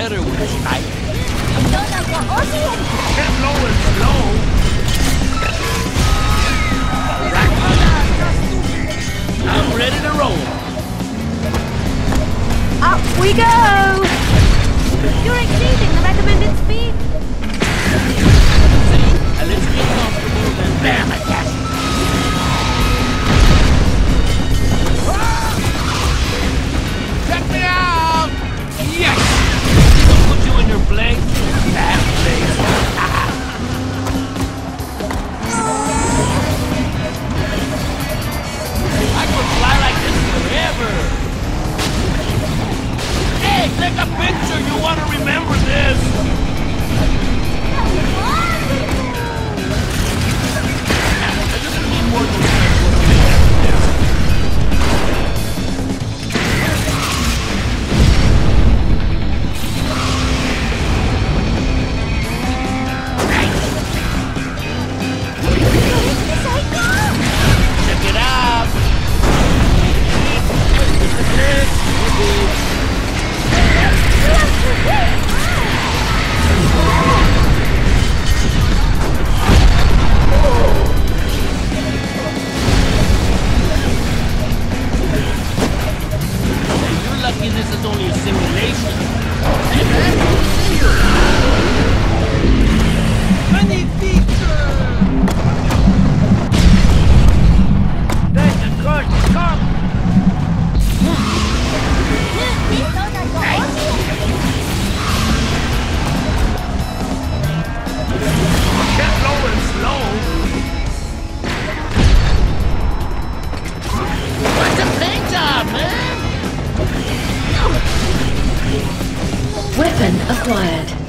better when she I'm ready to roll. Up we go! Acquired.